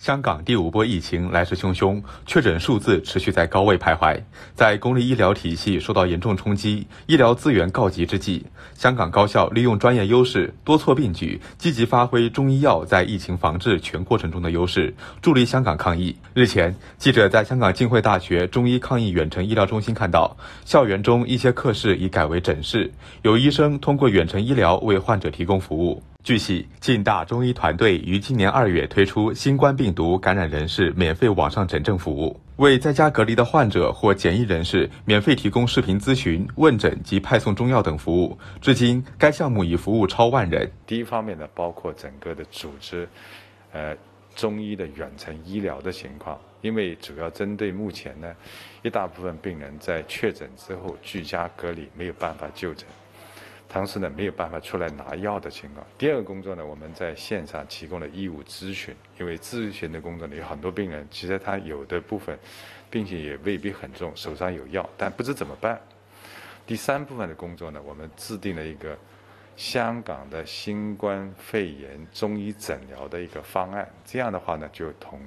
香港第五波疫情来势汹汹，确诊数字持续在高位徘徊。在公立医疗体系受到严重冲击、医疗资源告急之际，香港高校利用专业优势，多措并举，积极发挥中医药在疫情防治全过程中的优势，助力香港抗疫。日前，记者在香港浸会大学中医抗疫远程医疗中心看到，校园中一些课室已改为诊室，有医生通过远程医疗为患者提供服务。据悉，晋大中医团队于今年二月推出新冠病毒感染人士免费网上诊症服务，为在家隔离的患者或检疫人士免费提供视频咨询、问诊及派送中药等服务。至今，该项目已服务超万人。第一方面呢，包括整个的组织，呃，中医的远程医疗的情况，因为主要针对目前呢，一大部分病人在确诊之后居家隔离，没有办法就诊。同时呢，没有办法出来拿药的情况。第二个工作呢，我们在线上提供了义务咨询，因为咨询的工作呢，有很多病人，其实他有的部分病情也未必很重，手上有药，但不知怎么办。第三部分的工作呢，我们制定了一个香港的新冠肺炎中医诊疗的一个方案，这样的话呢，就同。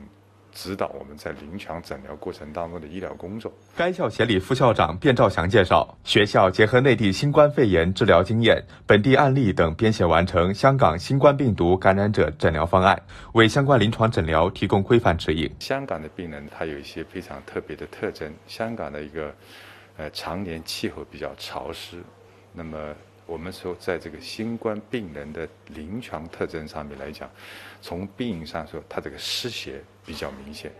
指导我们在临床诊疗过程当中的医疗工作。该校协理副校长卞兆祥介绍，学校结合内地新冠肺炎治疗经验、本地案例等，编写完成香港新冠病毒感染者诊疗方案，为相关临床诊疗提供规范指引。香港的病人他有一些非常特别的特征，香港的一个呃常年气候比较潮湿，那么。我们说，在这个新冠病人的临床特征上面来讲，从病因上说，他这个湿邪比较明显，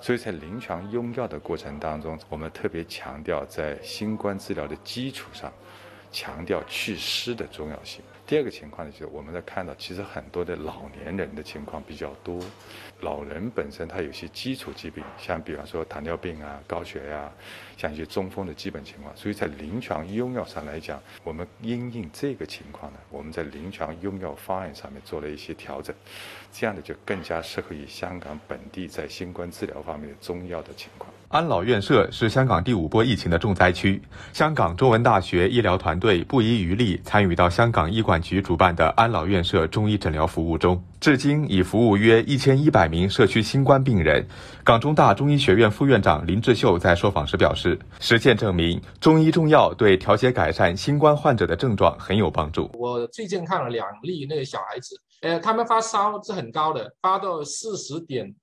所以在临床用药的过程当中，我们特别强调在新冠治疗的基础上，强调祛湿的重要性。第二个情况呢，就是我们在看到，其实很多的老年人的情况比较多。老人本身他有些基础疾病，像比方说糖尿病啊、高血压，像一些中风的基本情况。所以在临床用药上来讲，我们因应这个情况呢，我们在临床用药方案上面做了一些调整，这样的就更加适合于香港本地在新冠治疗方面的中药的情况。安老院舍是香港第五波疫情的重灾区。香港中文大学医疗团队不遗余力参与到香港医管局主办的安老院舍中医诊疗服务中，至今已服务约一千一百名社区新冠病人。港中大中医学院副院长林志秀在受访时表示，实践证明中医中药对调节改善新冠患者的症状很有帮助。我最近看了两例那个小孩子，呃，他们发烧是很高的，发到四十点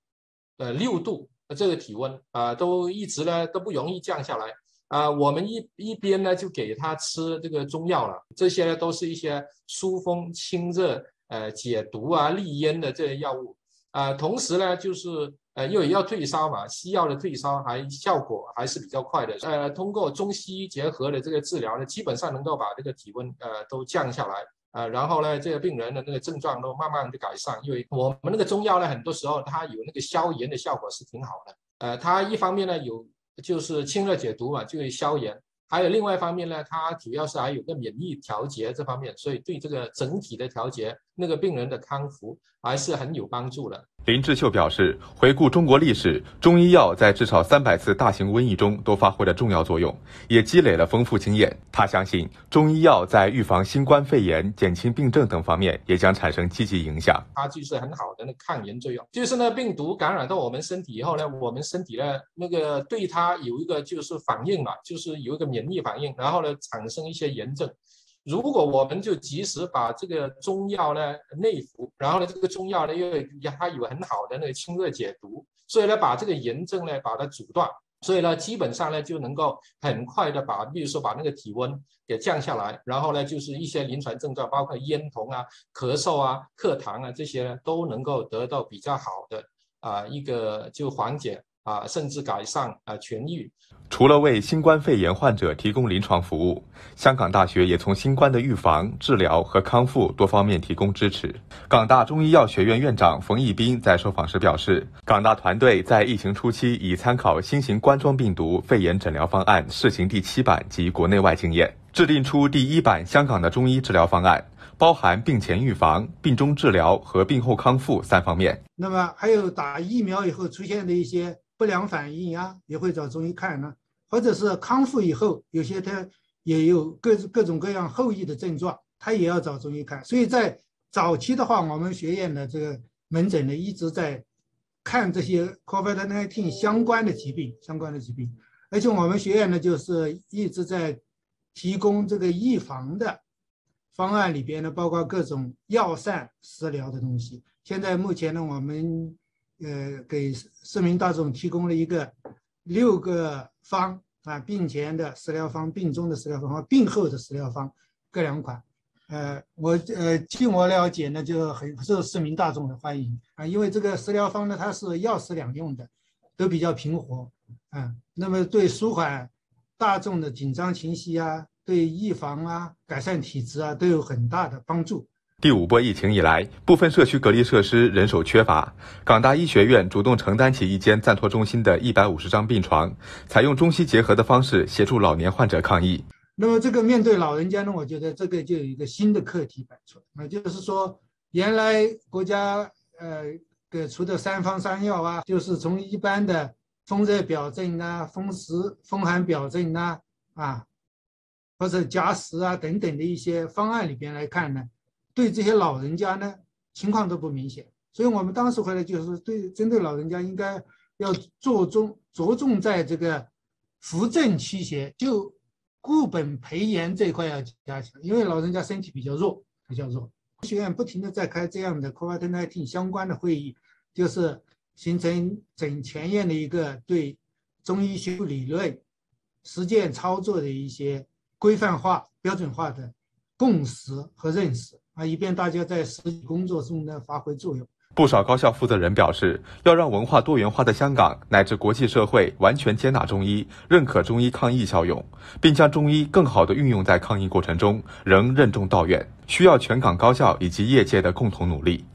呃六度。这个体温啊，都一直呢都不容易降下来啊。我们一一边呢就给他吃这个中药了，这些呢都是一些疏风清热、呃解毒啊、利咽的这些药物啊。同时呢，就是呃因为要退烧嘛，西药的退烧还效果还是比较快的。呃，通过中西医结合的这个治疗呢，基本上能够把这个体温呃都降下来。啊，然后呢，这个病人的那个症状都慢慢的改善，因为我们那个中药呢，很多时候它有那个消炎的效果是挺好的。呃，它一方面呢有就是清热解毒嘛，就是消炎；还有另外一方面呢，它主要是还有个免疫调节这方面，所以对这个整体的调节，那个病人的康复还是很有帮助的。林志秀表示，回顾中国历史，中医药在至少三百次大型瘟疫中都发挥了重要作用，也积累了丰富经验。他相信，中医药在预防新冠肺炎、减轻病症等方面也将产生积极影响。它就是很好的那抗炎作用，就是呢，病毒感染到我们身体以后呢，我们身体呢那个对它有一个就是反应嘛，就是有一个免疫反应，然后呢产生一些炎症。如果我们就及时把这个中药呢内服，然后呢这个中药呢因为它有很好的那个清热解毒，所以呢把这个炎症呢把它阻断，所以呢基本上呢就能够很快的把，比如说把那个体温给降下来，然后呢就是一些临床症状，包括咽痛啊、咳嗽啊、咳痰啊这些呢都能够得到比较好的啊一个就缓解。啊，甚至改善啊，痊愈。除了为新冠肺炎患者提供临床服务，香港大学也从新冠的预防、治疗和康复多方面提供支持。港大中医药学院院长冯义斌在受访时表示，港大团队在疫情初期已参考新型冠状病毒肺炎诊疗方案试行第七版及国内外经验，制定出第一版香港的中医治疗方案。包含病前预防、病中治疗和病后康复三方面。那么还有打疫苗以后出现的一些不良反应呀，也会找中医看呢。或者是康复以后，有些他也有各各种各样后遗的症状，他也要找中医看。所以在早期的话，我们学院的这个门诊呢一直在看这些 COVID-19 相关的疾病，相关的疾病。而且我们学院呢，就是一直在提供这个预防的方案里边呢，包括各种药膳食疗的东西。现在目前呢，我们呃给市民大众提供了一个六个方啊，病前的食疗方、病中的食疗方和病后的食疗方各两款。呃，我呃据我了解呢，就很受市民大众的欢迎啊，因为这个食疗方呢，它是药食两用的，都比较平和。嗯，那么对舒缓大众的紧张情绪啊，对预防啊、改善体质啊，都有很大的帮助。第五波疫情以来，部分社区隔离设施人手缺乏，港大医学院主动承担起一间暂托中心的一百五十张病床，采用中西结合的方式协助老年患者抗疫。那么这个面对老人家呢，我觉得这个就有一个新的课题摆出，那就是说，原来国家呃给出的三方三药啊，就是从一般的。风热表症啊，风湿、风寒表症啊，啊，或者夹食啊等等的一些方案里边来看呢，对这些老人家呢情况都不明显，所以我们当时回来就是对针对老人家应该要着重着重在这个扶正驱邪，就固本培元这一块要加强，因为老人家身体比较弱，比较弱。学院不停的在开这样的 COVID-19 相关的会议，就是。形成整全院的一个对中医学理论实践操作的一些规范化、标准化的共识和认识啊，以便大家在实际工作中呢发挥作用。不少高校负责人表示，要让文化多元化的香港乃至国际社会完全接纳中医、认可中医抗疫效用，并将中医更好地运用在抗疫过程中，仍任重道远，需要全港高校以及业界的共同努力。